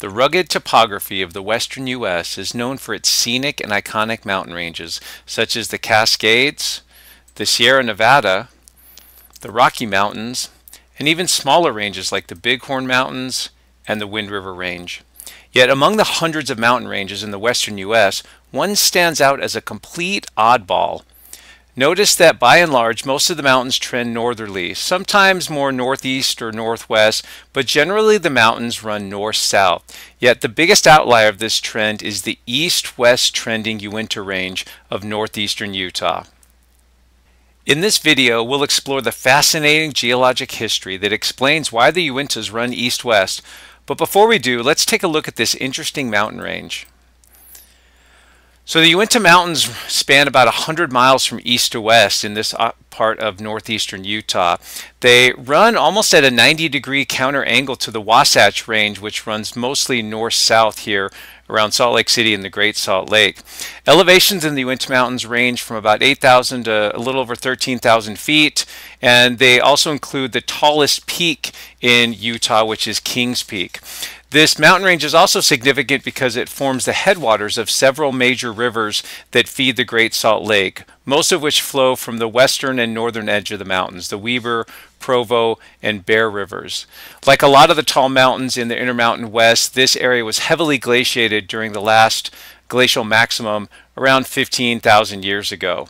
The rugged topography of the western U.S. is known for its scenic and iconic mountain ranges, such as the Cascades, the Sierra Nevada, the Rocky Mountains, and even smaller ranges like the Bighorn Mountains and the Wind River Range. Yet among the hundreds of mountain ranges in the western U.S., one stands out as a complete oddball Notice that by and large, most of the mountains trend northerly, sometimes more northeast or northwest, but generally the mountains run north-south. Yet the biggest outlier of this trend is the east-west trending Uinta Range of northeastern Utah. In this video, we'll explore the fascinating geologic history that explains why the Uintas run east-west. But before we do, let's take a look at this interesting mountain range. So the Uinta Mountains span about 100 miles from east to west in this uh, part of northeastern Utah. They run almost at a 90 degree counter angle to the Wasatch Range, which runs mostly north-south here around Salt Lake City and the Great Salt Lake. Elevations in the Uinta Mountains range from about 8,000 to a little over 13,000 feet, and they also include the tallest peak in Utah, which is Kings Peak. This mountain range is also significant because it forms the headwaters of several major rivers that feed the Great Salt Lake, most of which flow from the western and northern edge of the mountains, the Weber, Provo, and Bear rivers. Like a lot of the tall mountains in the Intermountain West, this area was heavily glaciated during the last glacial maximum around 15,000 years ago.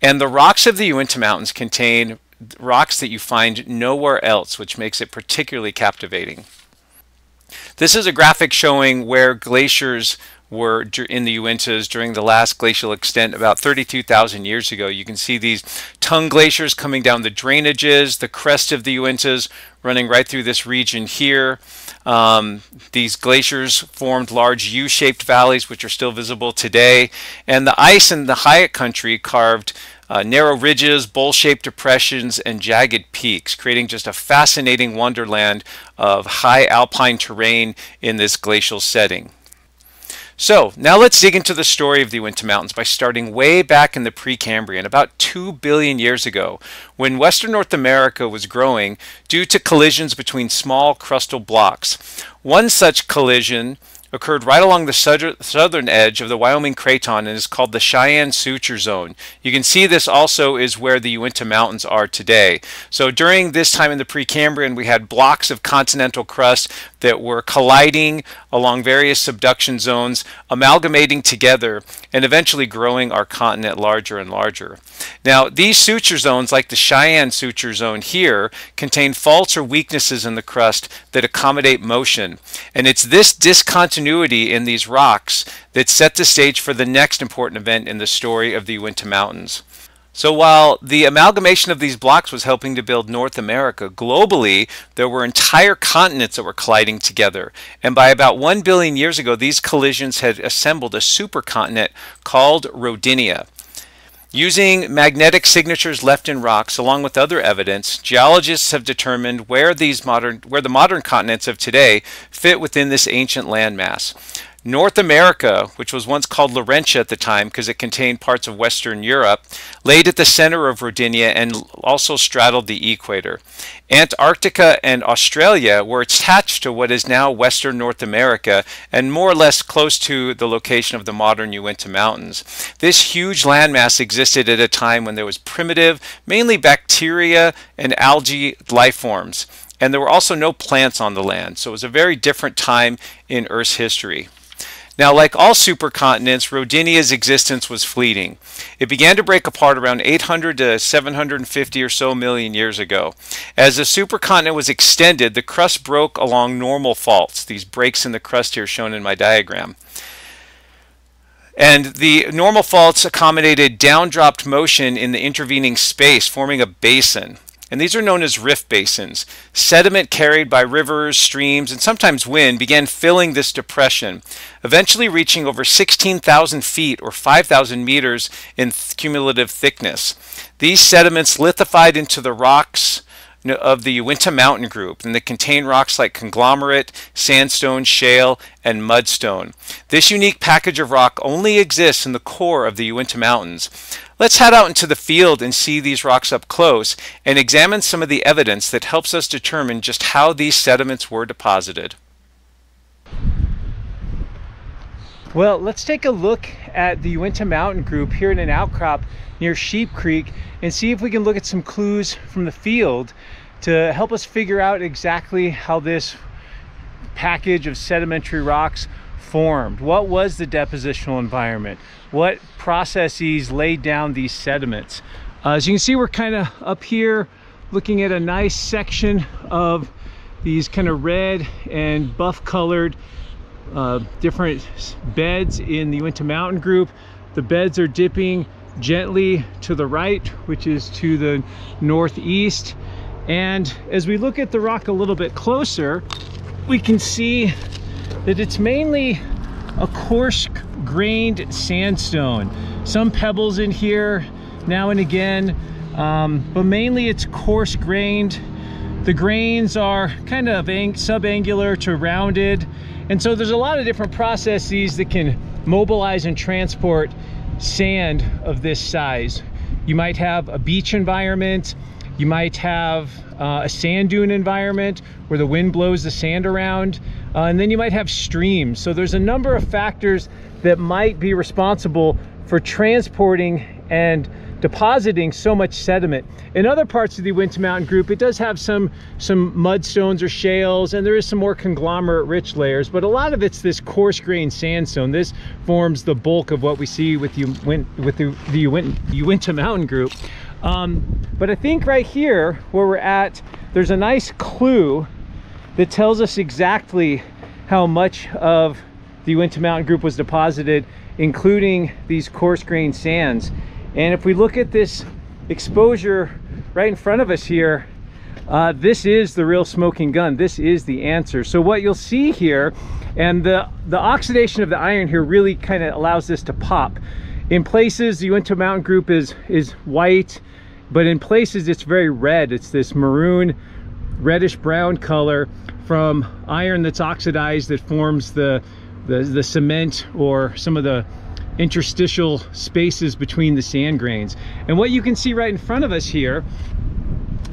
And the rocks of the Uinta Mountains contain rocks that you find nowhere else, which makes it particularly captivating. This is a graphic showing where glaciers were in the Uintas during the last glacial extent about 32,000 years ago. You can see these tongue glaciers coming down the drainages, the crest of the Uintas running right through this region here. Um, these glaciers formed large U-shaped valleys which are still visible today. And the ice in the Hyatt country carved uh, narrow ridges, bowl-shaped depressions, and jagged peaks, creating just a fascinating wonderland of high alpine terrain in this glacial setting. So now let's dig into the story of the Uinta Mountains by starting way back in the Precambrian, about 2 billion years ago, when western North America was growing due to collisions between small crustal blocks. One such collision occurred right along the southern edge of the Wyoming Craton and is called the Cheyenne Suture Zone. You can see this also is where the Uinta Mountains are today. So during this time in the Precambrian, we had blocks of continental crust that were colliding along various subduction zones, amalgamating together, and eventually growing our continent larger and larger. Now, these suture zones, like the Cheyenne Suture Zone here, contain faults or weaknesses in the crust that accommodate motion. And it's this discontinuity in these rocks that set the stage for the next important event in the story of the Uinta Mountains. So while the amalgamation of these blocks was helping to build North America, globally there were entire continents that were colliding together. And by about 1 billion years ago, these collisions had assembled a supercontinent called Rodinia. Using magnetic signatures left in rocks along with other evidence, geologists have determined where these modern where the modern continents of today fit within this ancient landmass. North America, which was once called Laurentia at the time because it contained parts of Western Europe, laid at the center of Rodinia and also straddled the equator. Antarctica and Australia were attached to what is now Western North America and more or less close to the location of the modern Uinta Mountains. This huge landmass existed at a time when there was primitive, mainly bacteria and algae life forms. And there were also no plants on the land, so it was a very different time in Earth's history. Now, like all supercontinents, Rodinia's existence was fleeting. It began to break apart around 800 to 750 or so million years ago. As the supercontinent was extended, the crust broke along normal faults, these breaks in the crust here shown in my diagram. And the normal faults accommodated down-dropped motion in the intervening space, forming a basin and these are known as rift basins. Sediment carried by rivers, streams, and sometimes wind began filling this depression, eventually reaching over 16,000 feet or 5,000 meters in cumulative thickness. These sediments lithified into the rocks of the Uinta Mountain Group, and they contain rocks like conglomerate, sandstone, shale, and mudstone. This unique package of rock only exists in the core of the Uinta Mountains. Let's head out into the field and see these rocks up close and examine some of the evidence that helps us determine just how these sediments were deposited. Well, let's take a look at the Uinta Mountain Group here in an outcrop near Sheep Creek and see if we can look at some clues from the field to help us figure out exactly how this package of sedimentary rocks formed. What was the depositional environment? What processes laid down these sediments? Uh, as you can see, we're kind of up here looking at a nice section of these kind of red and buff colored uh, different beds in the Uinta Mountain Group. The beds are dipping gently to the right, which is to the northeast. And as we look at the rock a little bit closer, we can see that it's mainly a coarse grained sandstone. Some pebbles in here now and again, um, but mainly it's coarse grained. The grains are kind of subangular to rounded. And so there's a lot of different processes that can mobilize and transport sand of this size. You might have a beach environment, you might have uh, a sand dune environment where the wind blows the sand around, uh, and then you might have streams. So there's a number of factors that might be responsible for transporting and depositing so much sediment. In other parts of the Uinta Mountain Group, it does have some, some mudstones or shales, and there is some more conglomerate rich layers, but a lot of it's this coarse grained sandstone. This forms the bulk of what we see with, the, with the, the Uinta Mountain Group. Um, but I think right here where we're at, there's a nice clue that tells us exactly how much of the Uinta Mountain Group was deposited, including these coarse grained sands. And if we look at this exposure right in front of us here, uh, this is the real smoking gun. This is the answer. So what you'll see here, and the, the oxidation of the iron here really kind of allows this to pop. In places, the Uinta Mountain Group is, is white, but in places it's very red. It's this maroon, reddish brown color from iron that's oxidized that forms the, the, the cement or some of the interstitial spaces between the sand grains. And what you can see right in front of us here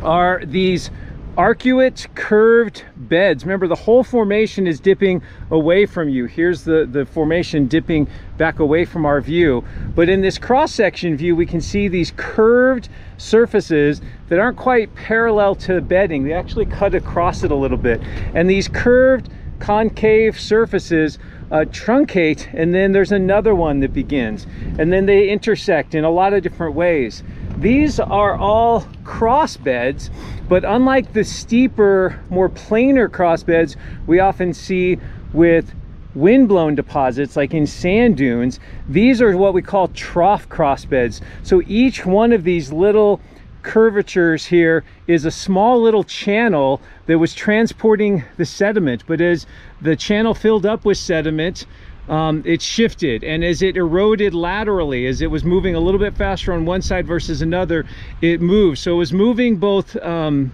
are these arcuate curved beds. Remember the whole formation is dipping away from you. Here's the, the formation dipping back away from our view. But in this cross-section view, we can see these curved surfaces that aren't quite parallel to the bedding. They actually cut across it a little bit. And these curved concave surfaces uh, truncate and then there's another one that begins and then they intersect in a lot of different ways. These are all cross beds, but unlike the steeper, more planar cross beds we often see with windblown deposits like in sand dunes, these are what we call trough cross beds. So each one of these little curvatures here is a small little channel that was transporting the sediment. But as the channel filled up with sediment, um, it shifted. And as it eroded laterally as it was moving a little bit faster on one side versus another it moved. So it was moving both um,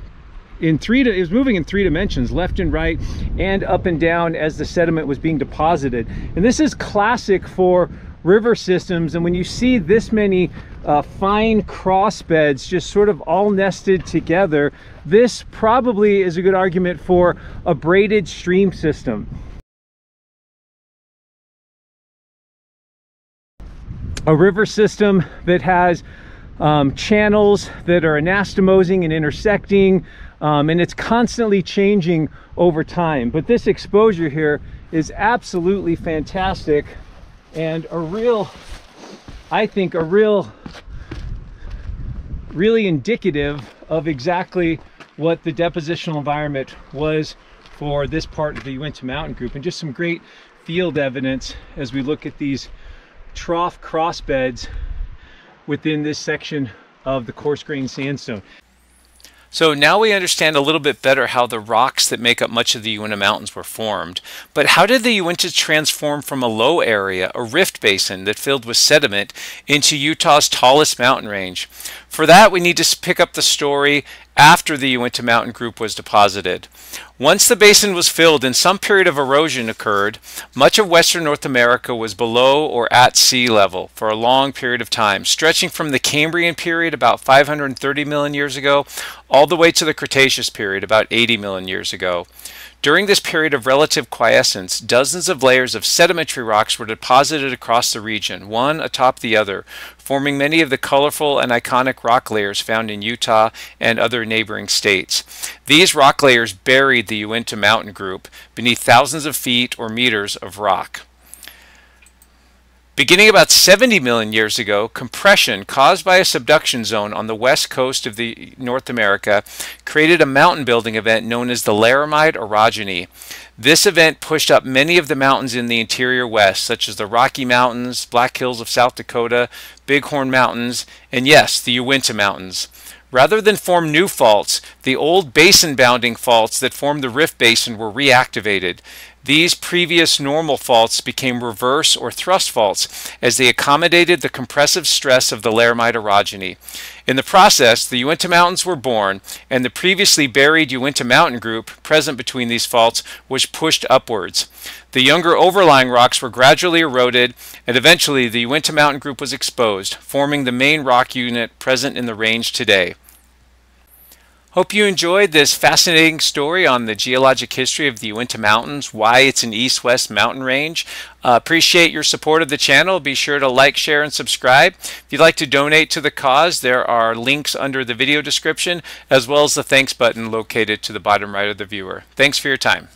in three it was moving in three dimensions left and right and up and down as the sediment was being deposited. And this is classic for river systems and when you see this many uh, fine cross beds just sort of all nested together this probably is a good argument for a braided stream system. A river system that has um, channels that are anastomosing and intersecting um, and it's constantly changing over time. But this exposure here is absolutely fantastic and a real I think a real really indicative of exactly what the depositional environment was for this part of the Uinta Mountain Group and just some great field evidence as we look at these trough cross beds within this section of the coarse grain sandstone. So now we understand a little bit better how the rocks that make up much of the Uinta Mountains were formed. But how did the Uintas transform from a low area, a rift basin that filled with sediment, into Utah's tallest mountain range? For that, we need to pick up the story after the Uinta Mountain Group was deposited. Once the basin was filled and some period of erosion occurred, much of western North America was below or at sea level for a long period of time, stretching from the Cambrian period about 530 million years ago all the way to the Cretaceous period about 80 million years ago. During this period of relative quiescence, dozens of layers of sedimentary rocks were deposited across the region, one atop the other, forming many of the colorful and iconic rock layers found in Utah and other neighboring states. These rock layers buried the Uinta Mountain Group beneath thousands of feet or meters of rock. Beginning about 70 million years ago, compression caused by a subduction zone on the west coast of the North America created a mountain building event known as the Laramide orogeny. This event pushed up many of the mountains in the interior west, such as the Rocky Mountains, Black Hills of South Dakota, Bighorn Mountains, and yes, the Uinta Mountains. Rather than form new faults, the old basin bounding faults that formed the Rift Basin were reactivated. These previous normal faults became reverse or thrust faults as they accommodated the compressive stress of the Laramide orogeny. In the process, the Uinta Mountains were born, and the previously buried Uinta Mountain group present between these faults was pushed upwards. The younger overlying rocks were gradually eroded, and eventually the Uinta Mountain group was exposed, forming the main rock unit present in the range today. Hope you enjoyed this fascinating story on the geologic history of the Uinta Mountains, why it's an east-west mountain range. Uh, appreciate your support of the channel. Be sure to like, share, and subscribe. If you'd like to donate to the cause, there are links under the video description, as well as the thanks button located to the bottom right of the viewer. Thanks for your time.